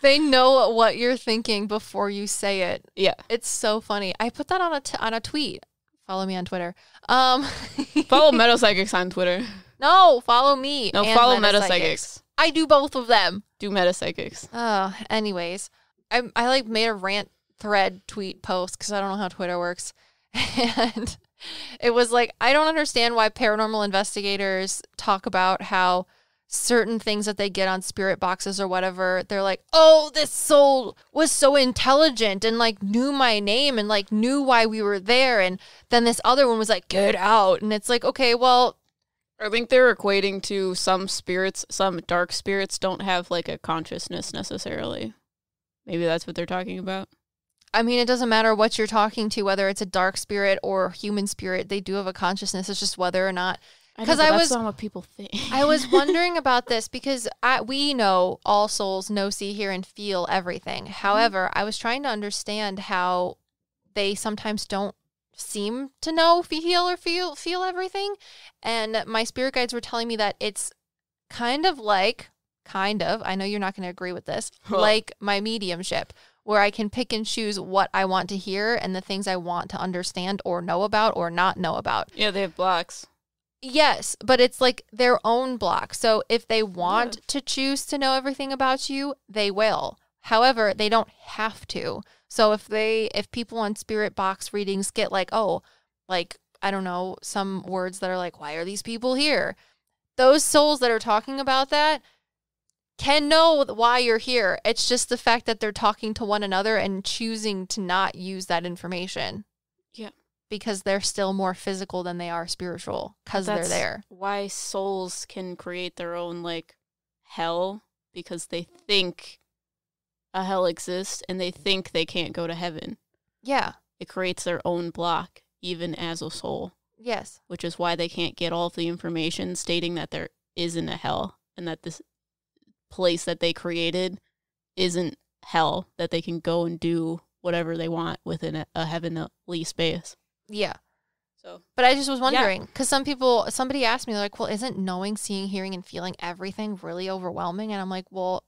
They know what you're thinking before you say it. yeah. It's so funny. I put that on a t- on a tweet. Follow me on Twitter. Um, Follow Meta PsycKicks on Twitter. no, follow me. No, follow Meta PsycKicks. I do both of them. Do Meta PsycKicks. Oh, anyways, I I like made a rant thread tweet post because I don't know how Twitter works, and it was like I don't understand why paranormal investigators talk about how certain things that they get on spirit boxes or whatever they're like oh this soul was so intelligent and like knew my name and like knew why we were there and then this other one was like get out and it's like okay well I think they're equating to some spirits, some dark spirits don't have like a consciousness necessarily. Maybe that's what they're talking about. I mean, it doesn't matter what you're talking to, whether it's a dark spirit or human spirit. They do have a consciousness. It's just whether or not. I know, 'Cause but I that's was- not what people think. I was wondering about this because I, we know all souls know, see, hear, and feel everything. Mm-hmm. However, I was trying to understand how they sometimes don't seem to know, feel, or feel feel everything. And my spirit guides were telling me that it's kind of like, kind of. I know you're not going to agree with this. Like my mediumship, where I can pick and choose what I want to hear and the things I want to understand or know about or not know about. yeah, they have blocks. Yes, but it's like their own block. So if they want to choose to know everything about you, they will. However, they don't have to. So if they if people on spirit box readings get like, "Oh, like I don't know, some words that are like, why are these people here?" Those souls that are talking about that can know why you're here. It's just the fact that they're talking to one another and choosing to not use that information Yeah. Because they're still more physical than they are spiritual because they're there. Why souls can create their own like hell because they think a hell exists and they think they can't go to heaven. Yeah. It creates their own block even as a soul, Yes. which is why they can't get all of the information stating that there isn't a hell and that this place that they created isn't hell that they can go and do whatever they want within a, a heavenly space. Yeah. So But I just was wondering because some people, somebody asked me, they're like, well, isn't knowing, seeing, hearing, and feeling everything really overwhelming? And I'm like, well,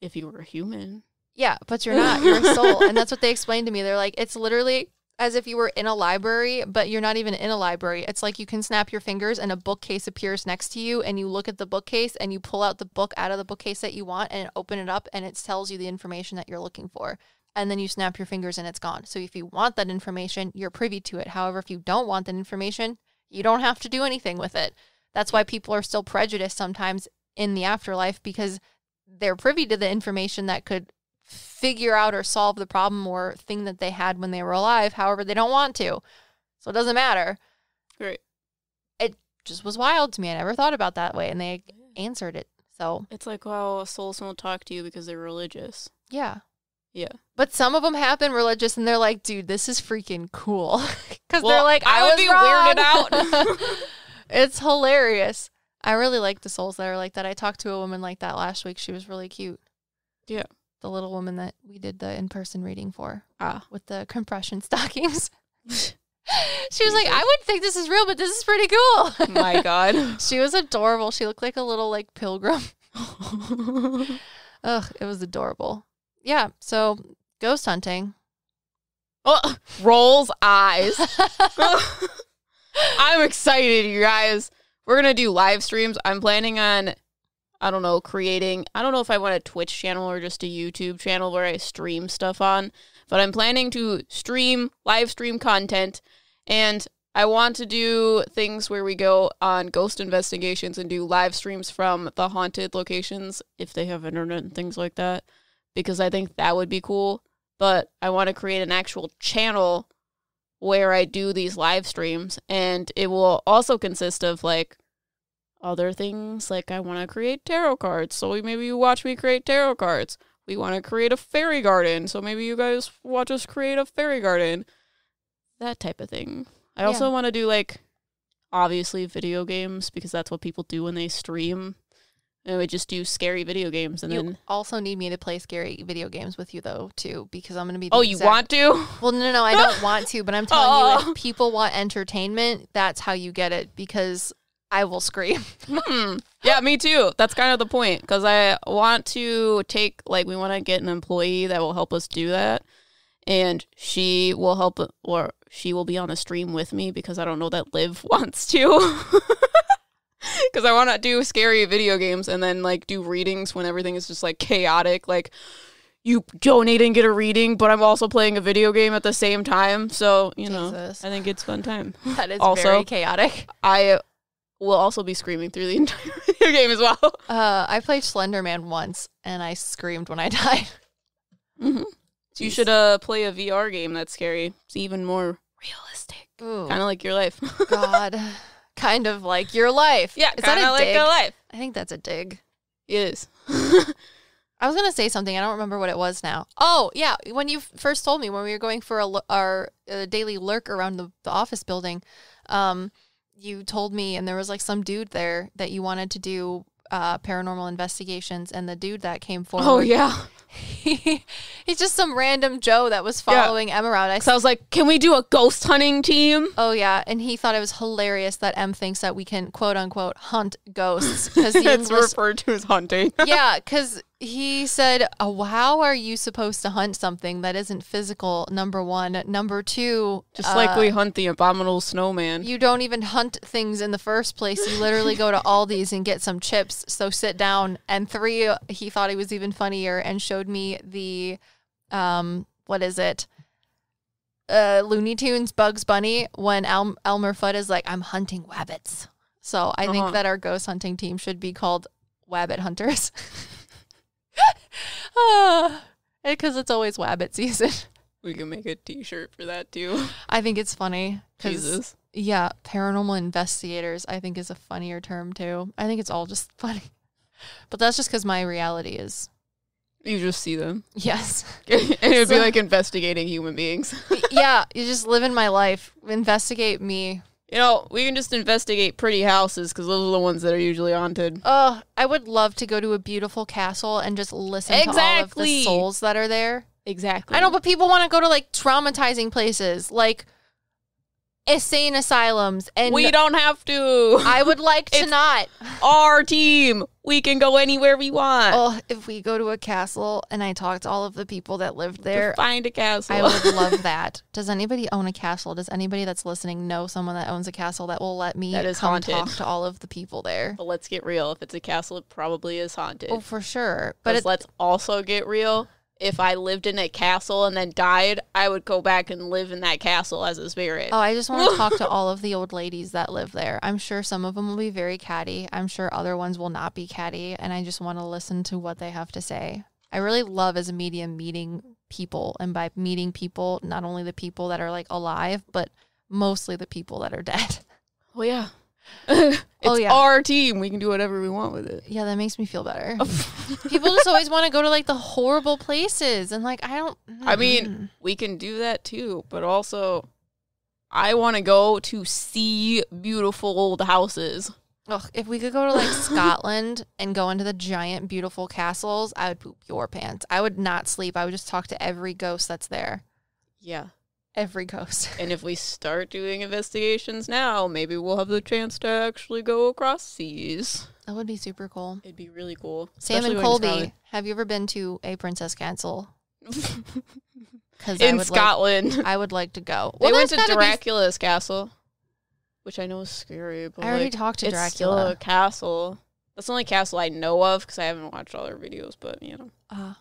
if you were a human, yeah, but you're not. You're a soul. and that's what they explained to me. They're like, it's literally as if you were in a library, but you're not even in a library. It's like you can snap your fingers and a bookcase appears next to you, and you look at the bookcase and you pull out the book out of the bookcase that you want and open it up, and it tells you the information that you're looking for. And then you snap your fingers and it's gone. So if you want that information, you're privy to it. However, if you don't want that information, you don't have to do anything with it. That's why people are still prejudiced sometimes in the afterlife because they're privy to the information that could figure out or solve the problem or thing that they had when they were alive. However, they don't want to. So it doesn't matter. Right. It just was wild to me. I never thought about that way. And they answered it. So, It's like how souls won't talk to you because they're religious. yeah. Yeah. But some of them have been religious and they're like, dude, this is freaking cool. Because they're like, I, I would be wrong." weirded out. it's hilarious. I really like the souls that are like that. I talked to a woman like that last week. She was really cute. Yeah. The little woman that we did the in person reading for. Ah. with the compression stockings. she was like, I would think this is real, but this is pretty cool. My God. she was adorable. She looked like a little like pilgrim. Ugh, it was adorable. Yeah, so ghost hunting. oh, rolls eyes. I'm excited, you guys. We're gonna do live streams. I'm planning on, I don't know, creating. I don't know if I want a Twitch channel or just a YouTube channel where I stream stuff on, but I'm planning to stream live stream content, and I want to do things where we go on ghost investigations and do live streams from the haunted locations if they have internet and things like that, because I think that would be cool. But I want to create an actual channel where I do these live streams, and it will also consist of like other things. Like I want to create tarot cards, so maybe you watch me create tarot cards. We want to create a fairy garden, so maybe you guys watch us create a fairy garden. That type of thing. I also Yeah. want to do like obviously video games because that's what people do when they stream. And we just do scary video games, and You then. also need me to play scary video games with you though too, because I'm gonna be. The Oh, you exact- want to? Well, no, no, I don't want to, but I'm telling you, Oh. if people want entertainment, that's how you get it. Because I will scream. Hmm. Yeah, me too. That's kind of the point because I want to take like we want to get an employee that will help us do that, and she will help or she will be on a stream with me because I don't know that Liv wants to. Because I want to do scary video games and then like do readings when everything is just like chaotic. Like you donate and get a reading, but I'm also playing a video game at the same time. So you know, Jesus. I think it's fun time. That is Also- very chaotic. I will also be screaming through the entire video game as well. Uh, I played Slender Man once, and I screamed when I died. hmm So you should uh play a VR game that's scary. It's even more realistic, kind of like your life. God, kind of like your life. yeah, is that kind a of like dig? your life. I think that's a dig. It is. I was gonna say something. I don't remember what it was now. Oh yeah, when you first told me when we were going for a, our uh, daily lurk around the, the office building, um, you told me, and there was like some dude there that you wanted to do uh, paranormal investigations, and the dude that came forward, oh yeah. He, he's just some random Joe that was Yeah. following Em around. I So I was like, can we do a ghost hunting team? Oh yeah, and he thought it was hilarious that Em thinks that we can quote unquote hunt ghosts because it's English. referred to as hunting. yeah, because he said, oh, "How are you supposed to hunt something that isn't physical?" Number one, number two, Just like uh, we hunt the abominable snowman. You don't even hunt things in the first place. You literally go to Aldi's and get some chips. So sit down. And three, he thought he was even funnier and showed me the, um, what is it? Uh, Looney Tunes Bugs Bunny when El- Elmer Fudd is like, I'm hunting wabbits. So I Uh-huh. think that our ghost hunting team should be called Wabbit Hunters. Ah, because it's always wabbit season. we can make a T-shirt for that too. I think it's funny. Jesus. Yeah, paranormal investigators, I think, is a funnier term too. I think it's all just funny. But that's just because my reality is You just see them. yes. and it would be like investigating human beings. yeah, you just live in my life, investigate me. You know, we can just investigate pretty houses because those are the ones that are usually haunted. Oh, I would love to go to a beautiful castle and just listen to all of the souls that are there. Exactly. I know, but people want to go to like traumatizing places, like insane asylums, and we don't have to. I would like to It's- not. Our team. We can go anywhere we want. Oh, if we go to a castle and I talk to all of the people that lived there, Find a castle. I would love that. Does anybody own a castle? Does anybody that's listening know someone that owns a castle that will let me That is come haunted. talk to all of the people there? but let's get real. If it's a castle, it probably is haunted. Oh, for sure. But But it, let's also get real. If I lived in a castle and then died, I would go back and live in that castle as a spirit. oh, I just want to talk to all of the old ladies that live there. I'm sure some of them will be very catty. I'm sure other ones will not be catty, and I just want to listen to what they have to say. I really love as a medium meeting people, and by meeting people, not only the people that are like alive, but mostly the people that are dead. Oh yeah. It's Oh, yeah. our team. We can do whatever we want with it. Yeah, that makes me feel better. People just always want to go to like the horrible places, and like I don't. I mean, mm. we can do that too, but also I want to go to see beautiful old houses. Ugh, if we could go to like Scotland and go into the giant, beautiful castles, I would poop your pants. I would not sleep. I would just talk to every ghost that's there. Yeah. Every ghost. And if we start doing investigations now, maybe we'll have the chance to actually go across seas. That would be super cool. It'd be really cool. Sam and Colby, have you ever been to a princess castle? Because in Scotland. I would like to go. they went to Dracula's castle, which I know is scary, but I already like, talked to Dracula. a castle. That's the only castle I know of because I haven't watched all their videos. But you know, Uh,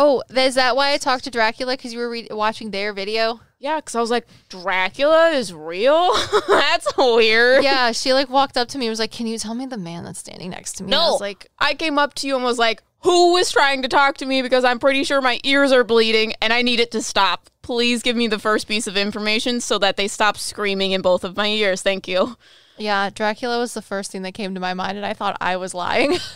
oh, is that why I talked to Dracula? Because you were re- watching their video? yeah, because I was like, Dracula is real. That's weird. yeah, she like walked up to me and was like, "Can you tell me the man that's standing next to me?" And I No. was like, I came up to you and was like, "Who was trying to talk to me? Because I'm pretty sure my ears are bleeding and I need it to stop. Please give me the first piece of information so that they stop screaming in both of my ears. Thank you." "Yeah, Dracula was the first thing that came to my mind, and I thought I was lying."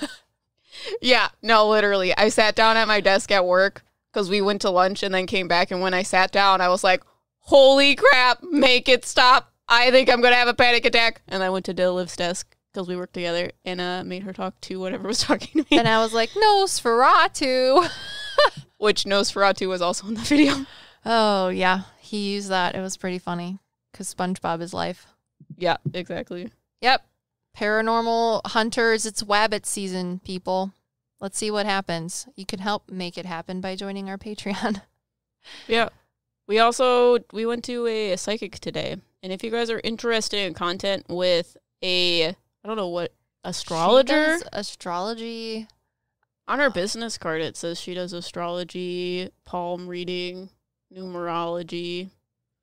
Yeah, no, literally. I sat down at my desk at work because we went to lunch and then came back. And when I sat down, I was like, holy crap, make it stop. I think I'm going to have a panic attack. And I went to Diliv's desk because we worked together and uh, made her talk to whatever was talking to me. And I was like, Nosferatu. Which Nosferatu was also in the video. Oh, yeah. He used that. It was pretty funny because SpongeBob is life. Yeah, exactly. Yep. Paranormal Hunters, it's Wabbit season, people. Let's see what happens. You can help make it happen by joining our Patreon. Yeah. We also we went to a, a psychic today, and if you guys are interested in content with a I don't know what astrologer astrology. on her business card, it says she does astrology, palm reading, numerology.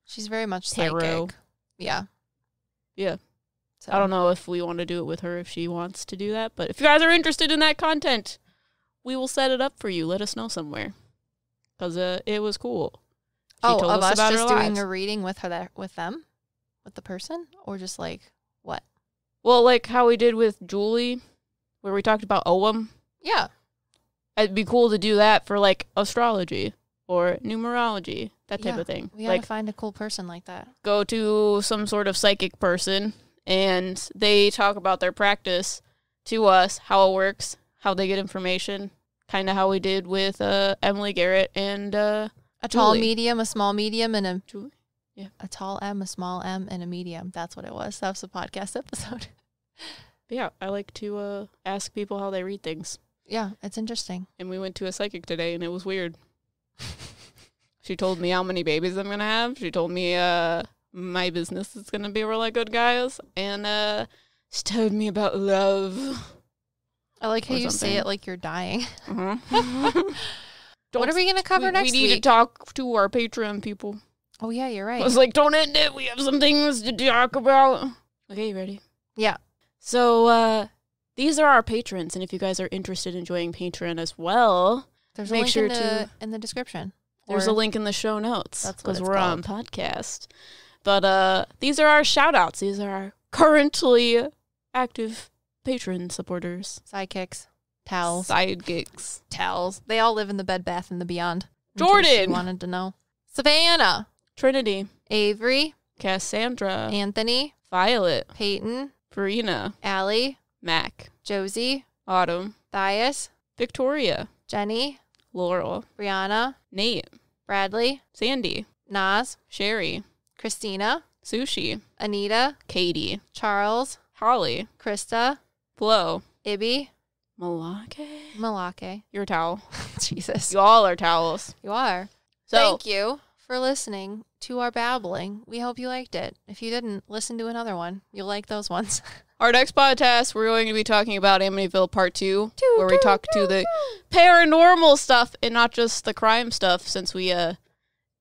She's very much Tarot. psychic. Yeah. Yeah. So, I don't know if we want to do it with her if she wants to do that, but if you guys are interested in that content, we will set it up for you. Let us know somewhere because uh, it was cool. She Oh, of us us just doing a reading with her there, with them, with the person, or just like what? Well, like how we did with Julie, where we talked about Oum. Yeah. It'd be cool to do that for like astrology or numerology, that type Yeah, of thing. We gotta Like find a cool person like that. go to some sort of psychic person and they talk about their practice to us, how it works, how they get information, kind of how we did with uh, Emily Garrett and uh, A tall Julie. medium, a small medium, and a Julie. Yeah. a tall M, a small M, and a medium. That's what it was. That was a podcast episode. Yeah, I like to uh, ask people how they read things. yeah, it's interesting. And we went to a psychic today and it was weird. she told me how many babies I'm gonna have. She told me uh my business is gonna be really good, guys. And uh she told me about love. I like how you say it like you're dying. Uh-huh. what are we gonna cover we, next we need week? to talk to our Patreon people. oh yeah, you're right. I was like, don't end it. We have some things to talk about. Okay, you ready? Yeah. So uh these are our patrons, and if you guys are interested in joining Patreon as well, There's a make link sure in the to- in the description. There's a link in the show notes That's what because we're on podcast. But uh, these are our shout outs. These are our currently active patron supporters. sidekicks, towels, sidekicks, towels. They all live in the Bed Bath and the Beyond. in case you Jordan. wanted to know. Savannah, Trinity. Avery, Cassandra. Anthony, Violet. Peyton, Farina. Allie, Mac. Josie, Autumn. Thias, Victoria. Jenny, Laurel. Brianna, Nate. Bradley, Sandy. Naz, Sherry. Christina, Sushi. Anita, Katie. Charles, Holly. Krista, Flo. Ibby, Malake. Malake. Your towel. Jesus. You all are towels. You are. So Thank you for listening to our babbling. We hope you liked it. If you didn't, listen to another one. You'll like those ones. Our next podcast, we're going to be talking about Amityville Part 2, Doo, where we talk to doo, the paranormal stuff and not just the crime stuff, since we uh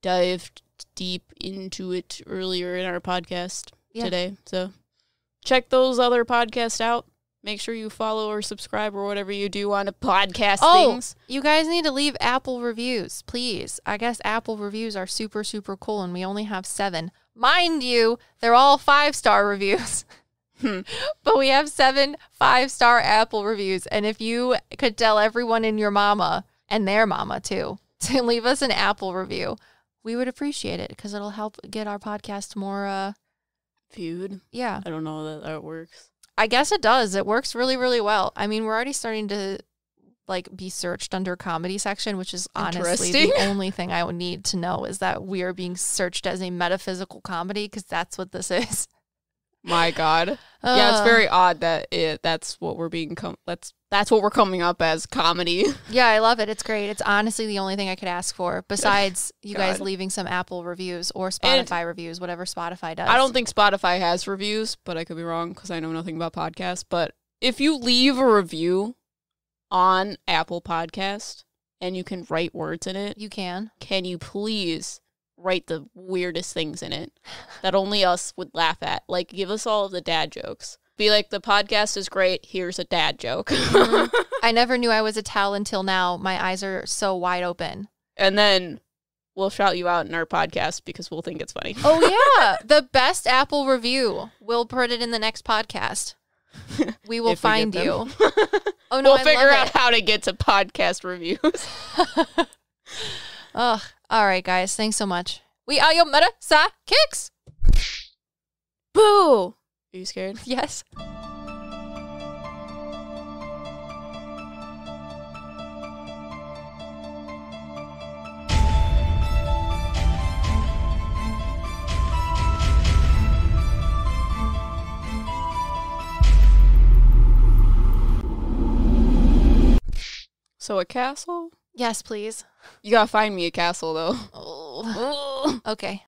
dived deep into it earlier in our podcast Yeah. today. So check those other podcasts out. Make sure you follow or subscribe or whatever you do on the podcast Oh, things. you guys need to leave Apple reviews, please. I guess Apple reviews are super, super cool, and we only have seven. Mind you, they're all five star reviews. Hmm. but we have seven five star Apple reviews. And if you could tell everyone in your mama and their mama too to leave us an Apple review, we would appreciate it because it'll help get our podcast more, uh, Feud. yeah. I don't know that that works. I guess it does. It works really, really well. I mean, we're already starting to like be searched under comedy section, which is honestly the only thing I would need to know is that we are being searched as a metaphysical comedy because that's what this is. My God. yeah, it's Uh, very odd that it, that's what we're being com- that's that's what we're coming up as comedy. Yeah, I love it. It's great. It's honestly the only thing I could ask for besides you guys leaving some Apple reviews or And- Spotify reviews, whatever Spotify does. I don't think Spotify has reviews, but I could be wrong because I know nothing about podcasts. But if you leave a review on Apple Podcast and you can write words in it, you can. can you please write the weirdest things in it that only us would laugh at? Like, give us all of the dad jokes. Be like, the podcast is great. Here's a dad joke. Mhm. I never knew I was a towel until now. My eyes are so wide open. and then we'll shout you out in our podcast because we'll think it's funny. Oh yeah, the best Apple review. We'll put it in the next podcast. We will If we find you. Oh no, we'll I figure out it. how to get to podcast reviews. Ugh. All right, guys. Thanks so much. We uh, are your meta kicks. Boo! Are you scared? Yes. So a castle? Yes, please. You gotta find me a castle though. Oh. okay.